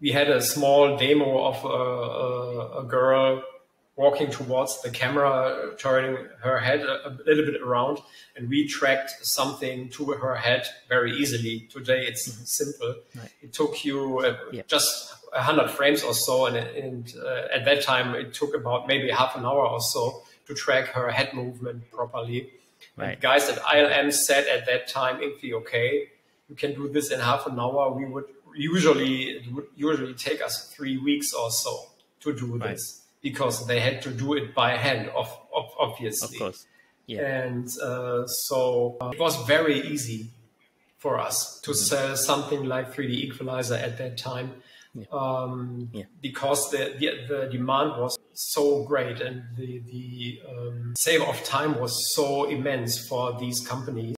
we had a small demo of a, a, a, girl walking towards the camera, turning her head a, a, little bit around, and we tracked something to her head very easily. Today it's mm-hmm. simple. Right. It took you uh, yeah. just 100 frames or so, and, and uh, at that time it took about maybe half an hour or so to track her head movement properly. Right. guys at ILM said at that time, Ingvi, okay, you can do this in half an hour. We would usually it would usually take us three weeks or so to do right. this because they had to do it by hand, of, of obviously. Of course. Yeah. And uh, so uh, it was very easy for us to mm-hmm. sell something like 3DEqualizer at that time yeah. Um, yeah. because the, the, the demand was so great and the the um, save of time was so immense for these companies